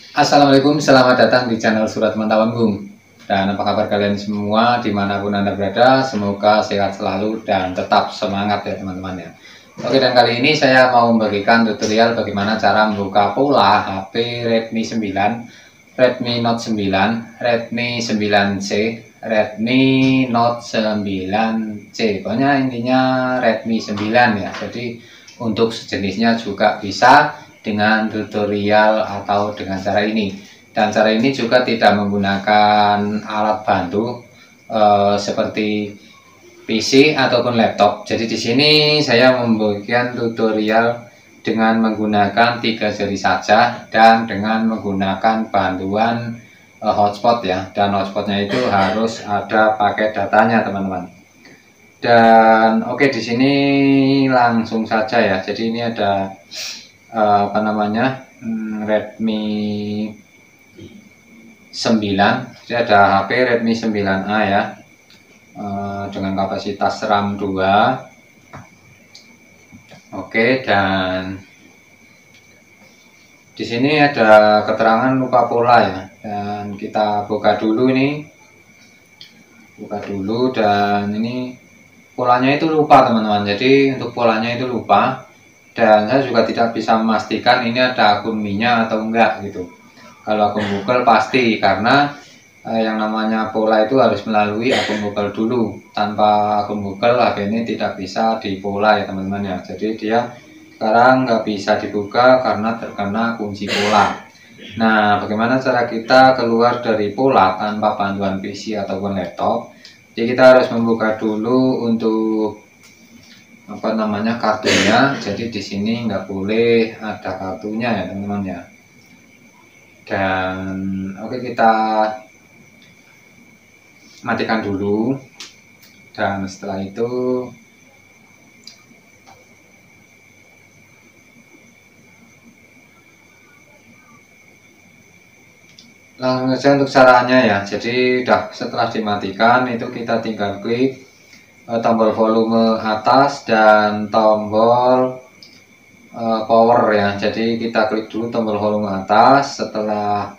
Assalamualaikum, selamat datang di channel Surat Mantauan Bung Dan apa kabar kalian semua di mana pun anda berada Semoga sehat selalu dan tetap semangat ya teman-teman ya. Oke dan kali ini saya mau membagikan tutorial bagaimana cara membuka pola HP Redmi 9 Redmi Note 9, Redmi 9C, Redmi Note 9C Pokoknya intinya Redmi 9 ya. Jadi untuk sejenisnya juga bisa dengan tutorial atau dengan cara ini. Dan cara ini juga tidak menggunakan alat bantu eh, seperti PC ataupun laptop. Jadi di sini saya membuat tutorial dengan menggunakan tiga jari saja dan dengan menggunakan bantuan eh, hotspot ya. Dan hotspotnya itu harus ada pakai datanya teman-teman. Dan oke okay, di sini langsung saja ya. Jadi ini ada uh, apa namanya hmm, Redmi 9 jadi ada HP Redmi 9A ya. Uh, dengan kapasitas RAM 2 oke dan di sini ada keterangan lupa pola ya. Dan kita buka dulu ini. Buka dulu dan ini polanya itu lupa teman-teman. Jadi untuk polanya itu lupa dan saya juga tidak bisa memastikan ini ada akun minyak atau enggak gitu. Kalau akun Google pasti karena eh, yang namanya pola itu harus melalui akun Google dulu. Tanpa akun Google HP ini tidak bisa dipola ya teman-teman ya. Jadi dia sekarang nggak bisa dibuka karena terkena kunci pola. Nah bagaimana cara kita keluar dari pola tanpa bantuan PC ataupun laptop? Jadi kita harus membuka dulu untuk apa namanya kartunya. Jadi di sini nggak boleh ada kartunya ya teman-teman ya. Dan oke kita matikan dulu. Dan setelah itu langsung saja untuk caranya ya. Jadi udah setelah dimatikan itu kita tinggal klik tombol volume atas dan tombol uh, power ya. Jadi kita klik dulu tombol volume atas setelah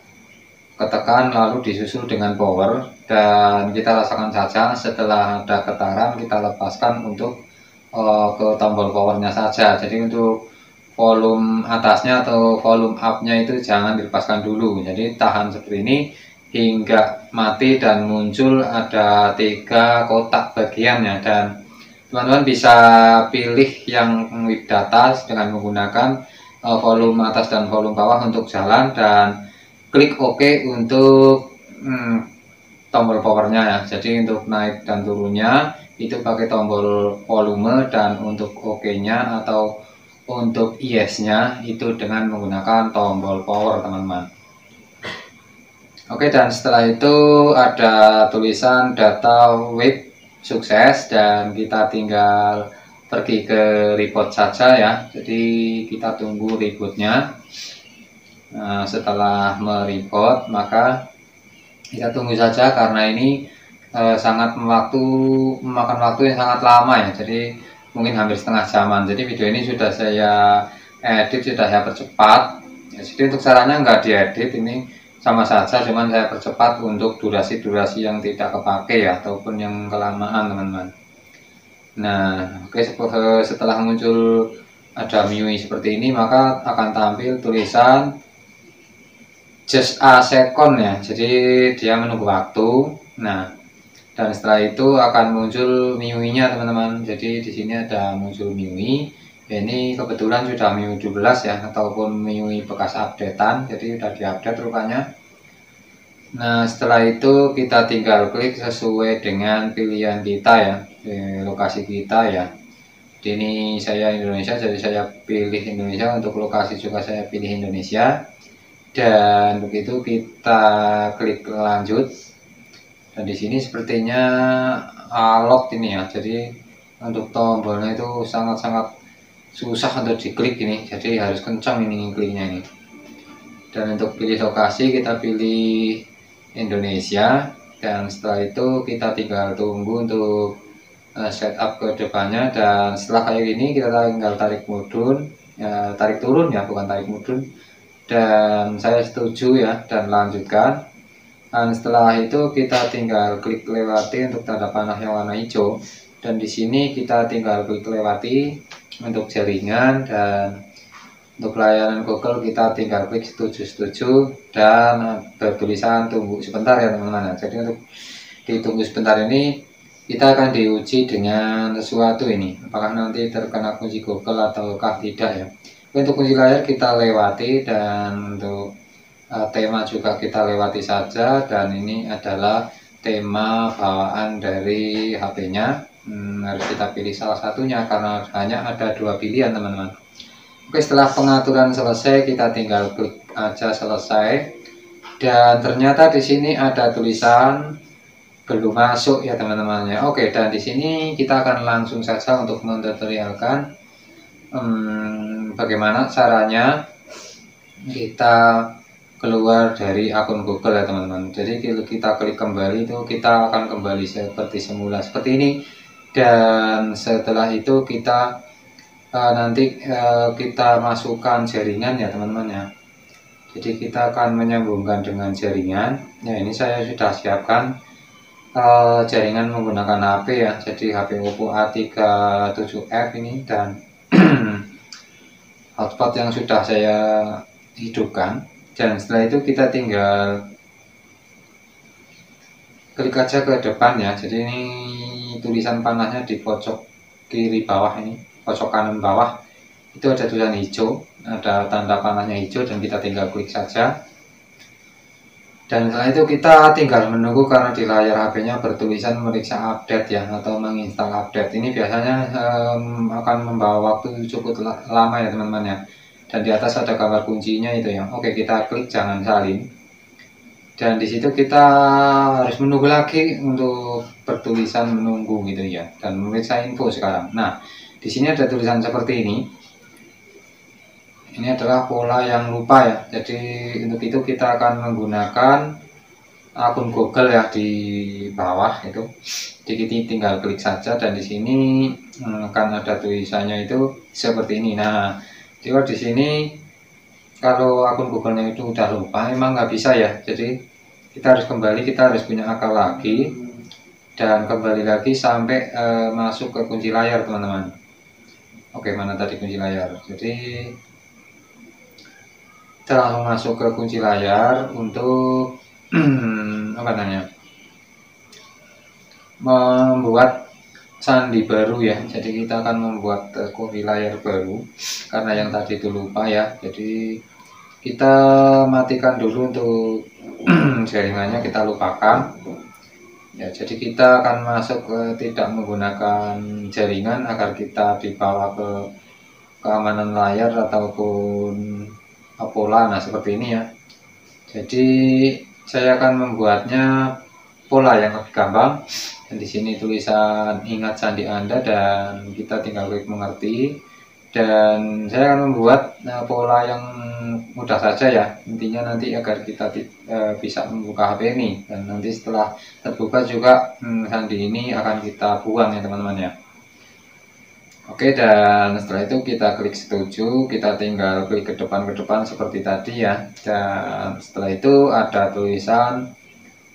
ketekan lalu disusul dengan power. Dan kita rasakan saja setelah ada getaran kita lepaskan untuk uh, ke tombol powernya saja. Jadi untuk volume atasnya atau volume upnya itu jangan dilepaskan dulu. Jadi tahan seperti ini hingga mati dan muncul ada tiga kotak bagiannya. Dan teman-teman bisa pilih yang with data dengan menggunakan uh, volume atas dan volume bawah untuk jalan dan klik OK untuk hmm, tombol powernya ya. Jadi untuk naik dan turunnya itu pakai tombol volume dan untuk OK nya atau untuk yes nya itu dengan menggunakan tombol power teman-teman Oke dan setelah itu ada tulisan data web sukses dan kita tinggal pergi ke report saja ya. Jadi kita tunggu rebootnya. Nah, setelah mereport maka kita tunggu saja karena ini eh, sangat waktu memakan waktu yang sangat lama ya. Jadi mungkin hampir setengah jaman. Jadi video ini sudah saya edit sudah saya percepat. Jadi untuk caranya nggak diedit ini sama saja cuman saya percepat untuk durasi-durasi yang tidak kepake ya ataupun yang kelamaan teman-teman. Nah oke okay, setelah muncul ada MIUI seperti ini maka akan tampil tulisan just a second ya jadi dia menunggu waktu. Nah dan setelah itu akan muncul MIUI nya teman-teman. Jadi di sini ada muncul MIUI ini kebetulan sudah MIUI 17 ya ataupun MIUI bekas updatean jadi sudah diupdate rupanya. Nah setelah itu kita tinggal klik sesuai dengan pilihan kita ya di lokasi kita ya. Di ini saya Indonesia jadi saya pilih Indonesia untuk lokasi juga saya pilih Indonesia. Dan begitu kita klik lanjut dan di sini sepertinya alok ini ya. Jadi untuk tombolnya itu sangat-sangat susah untuk diklik ini jadi harus kencang ini kliknya ini. Dan untuk pilih lokasi kita pilih Indonesia. Dan setelah itu kita tinggal tunggu untuk uh, setup ke depannya. Dan setelah kayak gini kita tinggal tarik mudun. Ya, tarik turun ya bukan tarik mudun. Dan saya setuju ya dan lanjutkan. Dan setelah itu kita tinggal klik lewati untuk tanda panah yang warna hijau. Dan di sini kita tinggal klik lewati untuk jaringan dan untuk layanan Google kita tinggal klik setuju-setuju dan bertulisan tunggu sebentar ya teman-teman. Jadi untuk ditunggu sebentar ini kita akan diuji dengan sesuatu ini. Apakah nanti terkena kunci Google ataukah tidak ya. Untuk kunci layar kita lewati dan untuk uh, tema juga kita lewati saja dan ini adalah tema bawaan dari HP-nya hmm, harus kita pilih salah satunya karena hanya ada dua pilihan teman-teman. Oke setelah pengaturan selesai kita tinggal klik aja selesai. Dan ternyata di sini ada tulisan belum masuk ya teman-teman ya. Oke dan di sini kita akan langsung saja untuk mentutorialkan hmm, bagaimana caranya kita keluar dari akun Google ya teman-teman. Jadi kalau kita klik kembali itu kita akan kembali seperti semula. Seperti ini. Dan setelah itu kita uh, nanti uh, kita masukkan jaringan ya teman-teman ya. Jadi kita akan menyambungkan dengan jaringan. Ya ini saya sudah siapkan uh, jaringan menggunakan HP ya. Jadi HP Oppo A37F ini dan hotspot yang sudah saya hidupkan dan setelah itu kita tinggal klik aja ke depan ya. Jadi ini tulisan panahnya di pojok kiri bawah ini pojok kanan bawah. Itu ada tulisan hijau ada tanda panahnya hijau dan kita tinggal klik saja. Dan setelah itu kita tinggal menunggu karena di layar HP-nya bertulisan meriksa update ya atau menginstal update. Ini biasanya um, akan membawa waktu cukup lama ya teman-teman ya dan di atas ada gambar kuncinya itu ya. Oke kita klik jangan salin dan di situ kita harus menunggu lagi untuk bertulisan menunggu gitu ya. Dan memeriksa info sekarang. Nah di sini ada tulisan seperti ini. Ini adalah pola yang lupa ya. Jadi untuk itu kita akan menggunakan akun Google ya di bawah itu. Jadi tinggal klik saja. Dan di sini hmm, akan ada tulisannya itu seperti ini. Nah jadi di sini kalau akun Google-nya itu udah lupa emang nggak bisa ya. Jadi kita harus kembali kita harus punya akal lagi. Dan kembali lagi sampai e, masuk ke kunci layar teman-teman. Oke mana tadi kunci layar? Jadi langsung masuk ke kunci layar untuk apa namanya? Membuat sandi baru ya. Jadi kita akan membuat kunci layar baru. Karena yang tadi itu lupa ya. Jadi kita matikan dulu untuk jaringannya kita lupakan. Ya jadi kita akan masuk ke tidak menggunakan jaringan agar kita dibawa ke keamanan layar ataupun pola nah seperti ini ya. Jadi saya akan membuatnya pola yang lebih gampang dan di sini tulisan ingat sandi anda dan kita tinggal klik mengerti. Dan saya akan membuat uh, pola yang mudah saja ya. Intinya nanti agar kita uh, bisa membuka HP ini. Dan nanti setelah terbuka juga hmm, sandi ini akan kita buang ya teman-teman ya. Oke dan setelah itu kita klik setuju. Kita tinggal klik ke depan ke depan seperti tadi ya. Dan setelah itu ada tulisan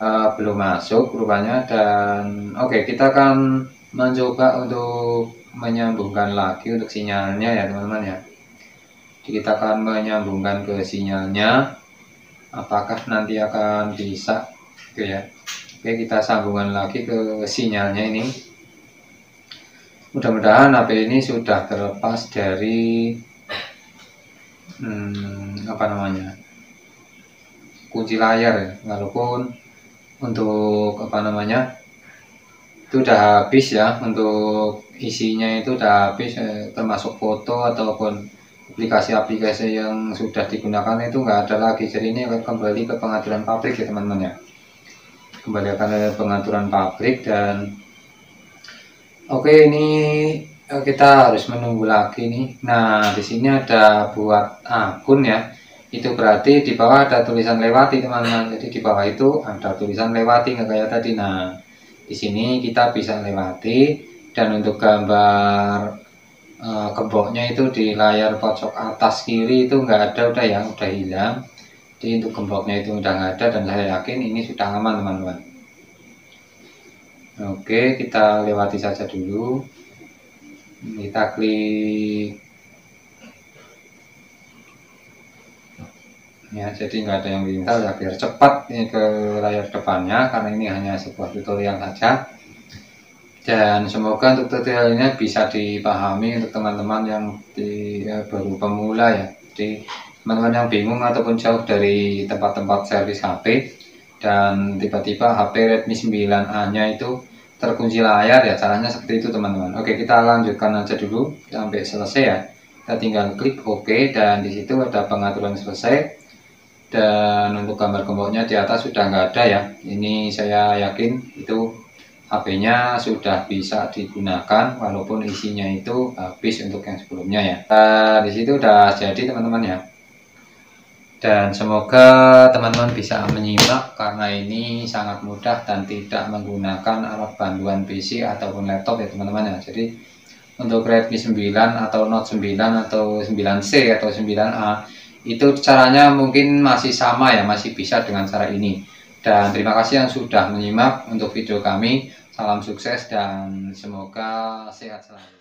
uh, belum masuk rupanya dan oke okay, kita akan mencoba untuk menyambungkan lagi untuk sinyalnya ya teman-teman ya. Jadi kita akan menyambungkan ke sinyalnya. Apakah nanti akan bisa? Oke ya. Oke kita sambungkan lagi ke sinyalnya ini. Mudah-mudahan HP ini sudah terlepas dari hmm, apa namanya kunci layar ya. Walaupun untuk apa namanya itu udah habis ya untuk isinya itu udah habis eh, termasuk foto ataupun aplikasi-aplikasi yang sudah digunakan itu enggak ada lagi jadi ini akan kembali ke pengaturan pabrik ya teman-teman ya kembali akan ke pengaturan pabrik dan Oke, ini eh, kita harus menunggu lagi nih. Nah, di sini ada buat akun ya. Itu berarti di bawah ada tulisan lewati, teman-teman. Jadi di bawah itu ada tulisan lewati nggak kayak tadi. Nah, di sini kita bisa lewati dan untuk gambar uh, gemboknya itu di layar pojok atas kiri itu nggak ada udah ya udah hilang jadi untuk gemboknya itu udah nggak ada dan saya yakin ini sudah aman teman-teman oke kita lewati saja dulu kita klik ya jadi nggak ada yang digital ya biar cepat ini ke layar depannya karena ini hanya sebuah tutorial saja. Dan semoga untuk tutorial ini bisa dipahami untuk teman-teman yang di, ya, baru pemula ya. Jadi teman-teman yang bingung ataupun jauh dari tempat-tempat servis HP dan tiba-tiba HP Redmi 9A nya itu terkunci layar ya caranya seperti itu teman-teman. Oke kita lanjutkan aja dulu sampai selesai ya. Kita tinggal klik OK dan di situ ada pengaturan selesai dan untuk gambar gemboknya di atas sudah nggak ada ya ini saya yakin itu HP-nya sudah bisa digunakan walaupun isinya itu habis untuk yang sebelumnya ya. Nah, di situ udah jadi teman-teman ya. Dan semoga teman-teman bisa menyimak karena ini sangat mudah dan tidak menggunakan alat bantuan PC ataupun laptop ya teman-teman ya. Jadi untuk Redmi 9 atau Note 9 atau 9C atau 9A itu caranya mungkin masih sama ya, masih bisa dengan cara ini dan terima kasih yang sudah menyimak untuk video kami. Salam sukses dan semoga sehat selalu.